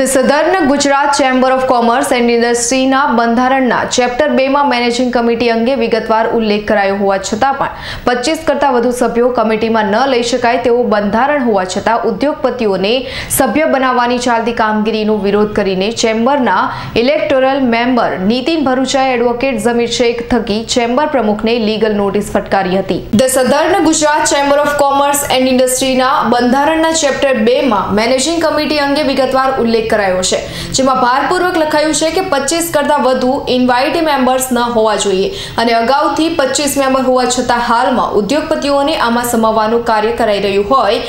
The southern Gujarat chamber of commerce and ઇન્ડસ્ટ્રીના બંધારણના chapter બેમાં managing committee અંગે વિગતવાર ઉલ્લેખ કરાયો હોવા છતાં પણ પચીસ કરતાં વધુ સભ્યો કમિટીમાં ન લઈ શકાય તેવું બંધારણ હોવા છતાં ઉદ્યોગપતિઓને સભ્ય બનાવવાની ચાલતી કામગીરીનો વિરોધ કરીને ચેમ્બરના ઇલેક્ટોરલ મેમ્બર નીતિન ભરૂચાએ એડવોકેટ ઝમીર શેખ થકી ચેમ્બર પ્રમુખને લીગલ નોટિસ ફટકારી હતી. The southern Gujarat chamber of commerce and ઇન્ડસ્ટ્રીના બંધારણના ચેપ્ટર બેમાં મેનેજિંગ કમિટી અંગે વિગતવાર ઉલ્લેખ કરાયો છે. જેમાં ભારપૂર્વક લખાયું છે કે પચીસ કરતાં વધુ ઇન્વાઇટ મેમ્બર્સ ન હોવા જોઈએ અને અગાઉથી પચીસ મેમ્બર હોવા છતાં હાલમાં ઉદ્યોગપતિઓને આમાં સમાવવાનું કાર્ય કરાઈ રહ્યું હોય,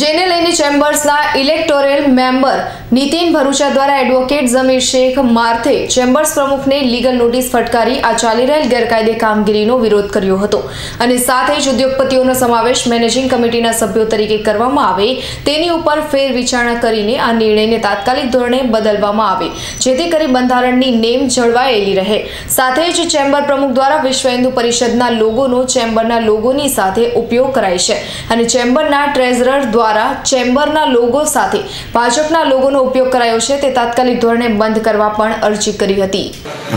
જેને લઈને ચેમ્બર્સના ઇલેક્ટોરલ મેમ્બર નીતિન ભરૂચા દ્વારા એડવોકેટ જમીર શેખ માર્થે ચેમ્બર્સ પ્રમુખને લીગલ નોટિસ ફટકારી આ ચાલી રહેલ ગેરકાયદે કામગીરીનો વિરોધ કર્યો હતો. અને સાથે જ ઉદ્યોગપતિઓનો સમાવેશ મેનેજિંગ કમિટીના સભ્યો તરીકે કરવામાં આવે તેની ઉપર ફેર વિચારણા કરીને આ નિર્ણયને તાત્કાલિક ધોરણે બદલવામાં આવે, જેથી કરી બંધારણની નેમ જળવાયેલી રહે. સાથે જ ચેમ્બર પ્રમુખ દ્વારા વિશ્વ હિન્દુ પરિષદના લોગોનો ચેમ્બરના લોગોની સાથે ઉપયોગ કરાય છે અને ચેમ્બરના ટ્રેઝરર દ્વારા ચેમ્બરના લોગો સાથે ભાજપના લોગોનો ઉપયોગ કરાયો છે. તે તાત્કાલિક ધોરણે બંધ કરવા પણ અરજી કરી હતી.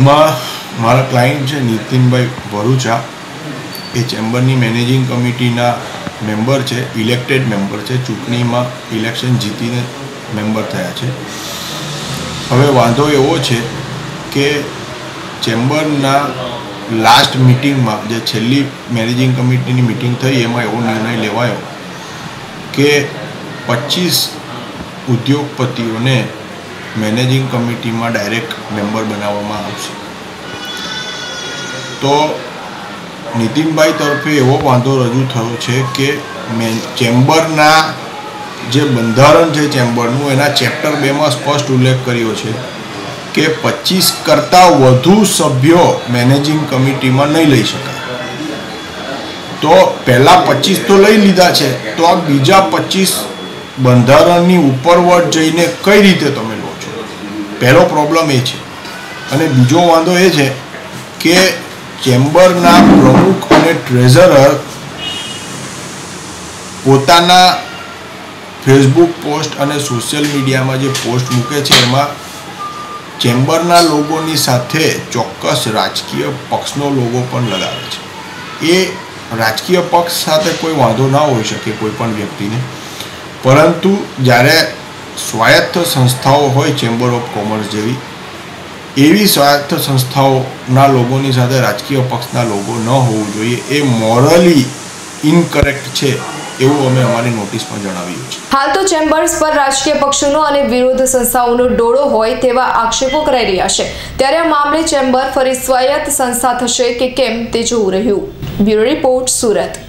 મારા ક્લાયન્ટ છે, નીતિનભાઈ ભરૂચા. એ ચેમ્બરની મેનેજિંગ કમિટીના મેમ્બર છે ઇલેક્ટેડ મેમ્બર છે. ચૂંટણીમાં ઇલેક્શન જીતીને મેમ્બર થયા છે. હવે વાંધો એવો છે કે ચેમ્બરના લાસ્ટ મિટિંગમાં જે છેલ્લી મેનેજિંગ કમિટીની મિટિંગ થઈ, એમાં એવો નિર્ણય લેવાયો કે પચીસ ઉદ્યોગપતિઓને મેનેજિંગ કમિટીમાં ડાયરેક્ટ મેમ્બર બનાવવામાં આવશે. તો નીતિનભાઈ તરફે એવો વાંધો રજૂ થયો છે કે મેં, ચેમ્બરના જે બંધારણ છે ચેમ્બરનું એના ચેપ્ટર બેમાં સ્પષ્ટ ઉલ્લેખ કર્યો છે કે પચીસ કરતાં વધુ સભ્યો મેનેજિંગ કમિટીમાં નહીં લઈ શકાય. તો પહેલાં પચીસ તો લઈ લીધા છે, તો આ બીજા પચીસ બંધારણની ઉપરવટ જઈને કઈ રીતે તમે લો છો? પહેલો પ્રોબ્લેમ એ છે. અને બીજો વાંધો એ છે કે ચેમ્બરના પ્રમુખ અને ટ્રેઝરર પોતાના ફેસબુક પોસ્ટ અને સોશિયલ મીડિયામાં જે પોસ્ટ મૂકે છે, એમાં ચેમ્બરના લોગોની સાથે ચોક્કસ રાજકીય પક્ષનો લોગો પણ લગાવે છે. એ રાજકીય પક્ષ સાથે કોઈ વાંધો ના હોઈ શકે કોઈ પણ વ્યક્તિને. પરંતુ જ્યારે સ્વાયત્ત સંસ્થાઓ હોય, ચેમ્બર ઓફ કોમર્સ જેવી, એવી સ્વાયત્ત સંસ્થાઓના લોગોની સાથે રાજકીય પક્ષના લોગો ન હોવું જોઈએ. એ મોરલી ઇનકરેક્ટ છે એવું અમે અમારી નોટિસમાં જણાવ્યું છે. હાલ તો ચેમ્બર્સ પર રાજકીય પક્ષોનો અને વિરોધ સંસ્થાઓનો ડોળો હોય તેવા આક્ષેપો કરાઈ રહ્યા છે. ત્યારે આ મામલે ચેમ્બર ફરી સ્વાયત્ત સંસ્થા થશે કે કેમ તે જોવું રહ્યું. Bureau report Surat.